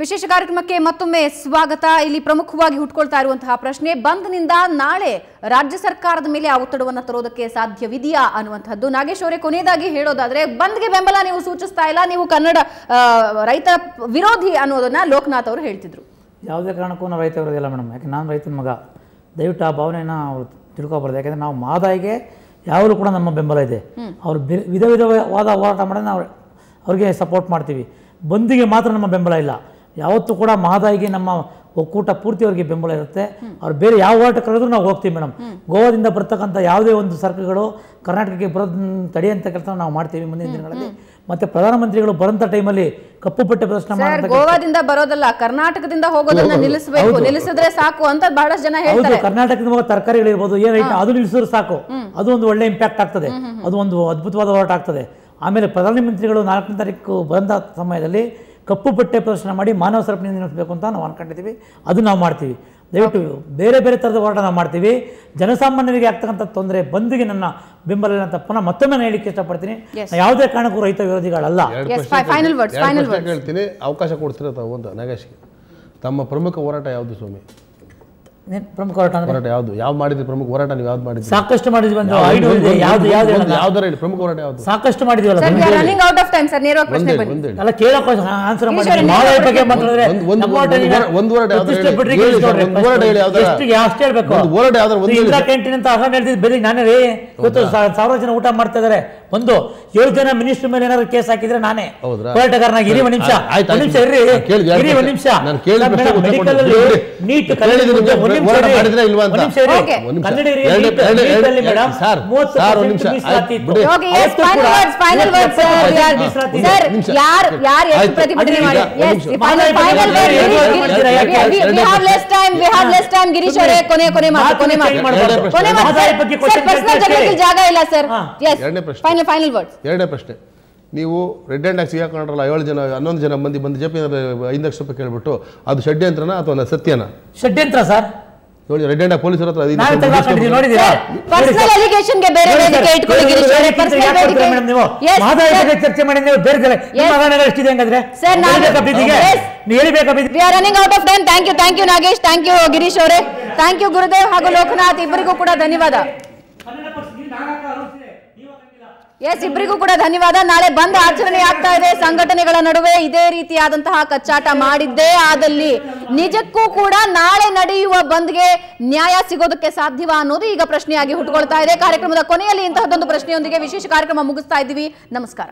ವಿಶೇಷ ಕಾರ್ಯಕ್ರಮಕ್ಕೆ ಮತ್ತೊಮ್ಮೆ ಸ್ವಾಗತ. ಇಲ್ಲಿ ಪ್ರಮುಖವಾಗಿ ಹುಟ್ಕೊಳ್ತಾ ಇರುವಂತಹ ಪ್ರಶ್ನೆ ಬಂದ್ನಿಂದ ನಾಳೆ ರಾಜ್ಯ ಸರ್ಕಾರದ ಮೇಲೆ ಆ ಒತ್ತಡವನ್ನು ತರೋದಕ್ಕೆ ಸಾಧ್ಯವಿದೆಯಾ ಅನ್ನುವಂಥದ್ದು ನಾಗೇಶ್ ಅವರೇ ಕೊನೆಯದಾಗಿ ಹೇಳೋದಾದ್ರೆ ಬಂದ್ಗೆ ಬೆಂಬಲ ನೀವು ಸೂಚಿಸ್ತಾ ಇಲ್ಲ ನೀವು ಕನ್ನಡ ರೈತ ವಿರೋಧಿ ಅನ್ನೋದನ್ನ ಲೋಕನಾಥ್ ಅವರು ಹೇಳ್ತಿದ್ರು. ಯಾವುದೇ ಕಾರಣಕ್ಕೂ ನಾವು ರೈತ ವಿರೋಧಿಲ್ಲ ಮೇಡಮ್. ಯಾಕೆ ನಾನು ರೈತನ ಮಗ. ದಯವಿಟ್ಟು ಆ ಭಾವನೆಯನ್ನು ಅವ್ರು ತಿಳ್ಕೊಬಾರ್ದು. ಯಾಕೆಂದರೆ ನಾವು ಮಾದಾಯಿಗೆ ಯಾವಾಗಲೂ ಕೂಡ ನಮ್ಮ ಬೆಂಬಲ ಇದೆ. ಅವರು ವಿಧ ವಿಧವಾದ ಹೋರಾಟ ಮಾಡೋದು ನಾವು ಅವ್ರಿಗೆ ಸಪೋರ್ಟ್ ಮಾಡ್ತೀವಿ. ಬಂದಿಗೆ ಮಾತ್ರ ನಮ್ಮ ಬೆಂಬಲ ಇಲ್ಲ. ಯಾವತ್ತೂ ಕೂಡ ಮಹದಾಯಿಗೆ ನಮ್ಮ ಒಕ್ಕೂಟ ಪೂರ್ತಿ ಅವರಿಗೆ ಬೆಂಬಲ ಇರುತ್ತೆ. ಅವ್ರು ಬೇರೆ ಯಾವ ಹೋರಾಟ ಕರೆದ್ರು ನಾವು ಹೋಗ್ತೀವಿ ಮೇಡಮ್. ಗೋವಾದಿಂದ ಬರ್ತಕ್ಕಂಥ ಯಾವುದೇ ಒಂದು ಸರ್ಕುಗಳು ಕರ್ನಾಟಕಕ್ಕೆ ಬರೋದನ್ನ ತಡೆಯಂತ ಕೆಲಸ ನಾವು ಮಾಡ್ತೀವಿ ಮುಂದಿನ ದಿನಗಳಲ್ಲಿ. ಮತ್ತೆ ಪ್ರಧಾನಮಂತ್ರಿಗಳು ಬರಂತ ಟೈಮಲ್ಲಿ ಕಪ್ಪು ಪಟ್ಟೆ ಪ್ರದರ್ಶನ ಗೋವಾದಿಂದ ಬರೋದಲ್ಲ ಕರ್ನಾಟಕದಿಂದ ಹೋಗೋದನ್ನ ನಿಲ್ಲಿಸಬೇಕು. ನಿಲ್ಲಿಸಿದ್ರೆ ಸಾಕು ಅಂತ ಬಹಳಷ್ಟು ಜನ ಹೇಳ್ತಾರೆ. ಕರ್ನಾಟಕದ ಹೋಗೋ ತರಕಾರಿಗಳಿರ್ಬೋದು ಏನ್ ಐಟಮ್ ಅದು ನಿಲ್ಲಿಸಿದ್ರೆ ಸಾಕು. ಅದು ಒಂದು ಒಳ್ಳೆ ಇಂಪ್ಯಾಕ್ಟ್ ಆಗ್ತದೆ. ಅದು ಒಂದು ಅದ್ಭುತವಾದ ಹೋರಾಟ ಆಗ್ತದೆ. ಆಮೇಲೆ ಪ್ರಧಾನಮಂತ್ರಿಗಳು ನಾಲ್ಕನೇ ತಾರೀಕು ಬಂದ ಸಮಯದಲ್ಲಿ ಕಪ್ಪು ಪಟ್ಟೆ ಪ್ರದರ್ಶನ ಮಾಡಿ ಮಾನವ ಸರಪಣಿ ನಿಲ್ಲಿಸಬೇಕು ಅಂತ ನಾವು ಅನ್ಕೊಂಡಿದ್ದೀವಿ. ಅದು ನಾವು ಮಾಡ್ತೀವಿ. ದಯವಿಟ್ಟು ಬೇರೆ ಬೇರೆ ಥರದ ಹೋರಾಟ ನಾವು ಮಾಡ್ತೀವಿ. ಜನಸಾಮಾನ್ಯರಿಗೆ ಆಗ್ತಕ್ಕಂಥ ತೊಂದರೆ ಬಂದಿಗೆ ನನ್ನ ಬೆಂಬಲ ಇಲ್ಲ ಅಂತ ಪುನಃ ಮತ್ತೊಮ್ಮೆ ನಾನು ಹೇಳಿಕ್ಕೆ ಇಷ್ಟಪಡ್ತೀನಿ. ನಾನು ಯಾವುದೇ ಕಾರಣಕ್ಕೂ ರೈತ ವಿರೋಧಿಗಳಲ್ಲ. ಹೇಳ್ತೀನಿ ಅವಕಾಶ ಕೊಡ್ತೀರ ತಾವು ಅಂತ ನಾಗೇಶ್ಗೆ ತಮ್ಮ ಪ್ರಮುಖ ಹೋರಾಟ ಯಾವುದು ಸ್ವಾಮಿ? ಪ್ರಮುಖ ಹೋರಾಟ ಹೋರಾಟ ಯಾವುದು? ಯಾವ್ದು ಮಾಡಿದ್ರಿ ಪ್ರಮುಖ ಹೋರಾಟ ನೀವು ಯಾವ್ದು ಮಾಡಿದ್ರಿ? ಸಾಕಷ್ಟು ಮಾಡಿದ್ವಿ ಒಂದು ಐದು ಇದೆ ಯಾವ್ದು ಯಾವ್ದು? ಯಾವ್ದಾರ ಹೇಳಿ ಪ್ರಮುಖ ಹೋರಾಟ ಯಾವ್ದು? ಸಾಕಷ್ಟು ಮಾಡಿದ್ವಲ್ಲ sir running out of time sir ನೇರವಾಗಿ ಪ್ರಶ್ನೆ ಬನ್ನಿ. ಅಲ್ಲ ಕೇಳಕ್ಕೆ ಆನ್ಸರ್ ಮಾಡಿ ಈಶ್ವರನ್ ಬಗ್ಗೆ ಮಾತಾಡಿದ್ರೆ ಒಂದು- ಒಂದು- ಒಂದು- ಹೋಟೆಲಿನ ಒಂದು- ಪ್ರತಿಷ್ಠೆ ಹೇಳಿ. ಯಾವ್ದಾರ. ಎಷ್ಟು ಅಷ್ಟೇ ಹೇಳಬೇಕು? ಒಂದು ಹೋರಾಟ ಯಾವ್ದಾರು ಒಂದು ಇಂದ್ರ ಕ್ಯಾಂಟೀನ್ ಅಂತ ಅಹಂ ಹೇಳ್ತಿದ್ದು ಬೆಳಿಗ್ಗೆ ನಾನೇ ರೀ. ಇವತ್ತು ಸಾವಿರ ಜನ ಊಟ ಮಾಡ್ತಾ ಇದಾರೆ. ಒಂದು ಏಳು ಜನ ಮಿನಿಸ್ಟರ್ ಮೇಲೆ ಏನಾದ್ರು ಕೇಸ್ ಹಾಕಿದ್ರೆ ನಾನೇ. ಹೌದ್ರಾ? ಹೋರಾಟಗಾರನಾಗಿ ಇರಿ ಒಂದು ನಿಮಿಷ. ಒಂದ್ ನಿಮಿಷ ಇರ್ರಿ ಇರಿ ಒಂದು. ನಿಮಿಷ. ಮೆಡಿಕಲ್ ನೀಟ್ ಕೇಳಿದ್ದು ಗಿರೀಶ್ ಅವರೇ ಕೊನೆ ಕೊನೆ ಕೊನೆ. ಜಾಗ ಇಲ್ಲ ಸರ್ ಎಸ್ ಎರಡನೇ ಪ್ರಶ್ನೆ. ಫೈನಲ್ ಫೈನಲ್ ವರ್ಡ್ಸ್ ಎರಡನೇ ಪ್ರಶ್ನೆ ನೀವು ರೆಡ್ ಅಂಡ್ ಆಕ್ಸ್ ಸಿಗಾಕೊಂಡ್ರಲ್ಲ ಏಳು ಜನ ಹನ್ನೊಂದು ಜನ ಮಂದಿ ಬಂದು ಜೆ ಪಿ ಐದು ಲಕ್ಷ ರೂಪಾಯಿ ಕೇಳ್ಬಿಟ್ಟು ಅದು ಷಡ್ಯಂತ್ರನ ಅಥವಾ ಸತ್ಯನ ಷಡ್ಯಂತ್ರ ಸರ್ ನೋಡಿ ರೆಡ್ ಅಂಡ್ ಪೊಲೀಸರ ಹತ್ರ ಪರ್ಸನಲ್ ಅಲಿಗೇಷನ್ಗೆ ಬೇರೆ ವೇದಿಕೆ ಇಟ್ಕೊಳ್ಳಿ ಗಿರೀಶ್ ಅವರೇ ಪರ್ಸನಲ್ ವೇದಿಕೆ. ಮೇಡಮ್ ನೀವು? ಬಗ್ಗೆ ಚರ್ಚೆ ಮಾಡಿ ನೀವು ಬೇರೆ ಬೇರೆ ನಿಮ್ಮ ಹಗರಣಗಳು ಎಷ್ಟಿದೆ ಹಂಗಾದ್ರೆ? ಸರ್ ನಾನು- Yes. ನೀವು ಹೇಳಿಬೇಕಾ we are running out of time thank you thank you Nagesh. Thank you Girish ಅವರೇ. ಥ್ಯಾಂಕ್ ಯು ಗುರುದೇವ್ ಹಾಗೂ ಲೋಕನಾಥ್. ಇಬ್ಬರಿಗೂ ಕೂಡ ಧನ್ಯವಾದ. ಎಸ್ ಇಬ್ಬರಿಗೂ ಕೂಡ ಧನ್ಯವಾದ. ನಾಳೆ ಬಂದ್ ಆಚರಣೆ ಆಗ್ತಾ ಇದೆ. ಸಂಘಟನೆಗಳ ನಡುವೆ ಇದೇ ರೀತಿಯಾದಂತಹ ಕಚ್ಚಾಟ ಮಾಡಿದ್ದೇ ಆದಲ್ಲಿ ನಿಜಕ್ಕೂ ಕೂಡ ನಾಳೆ ನಡೆಯುವ ಬಂದ್ಗೆ ನ್ಯಾಯ ಸಿಗೋದಕ್ಕೆ ಸಾಧ್ಯವ ಅನ್ನೋದು ಈಗ ಪ್ರಶ್ನೆಯಾಗಿ ಹುಟ್ಟುಕೊಳ್ತಾ ಇದೆ. ಕಾರ್ಯಕ್ರಮದ ಕೊನೆಯಲ್ಲಿ ಇಂತಹದ್ದೊಂದು ಪ್ರಶ್ನೆಯೊಂದಿಗೆ ವಿಶೇಷ ಕಾರ್ಯಕ್ರಮ ಮುಗಿಸ್ತಾ ಇದ್ದೀವಿ. ನಮಸ್ಕಾರ.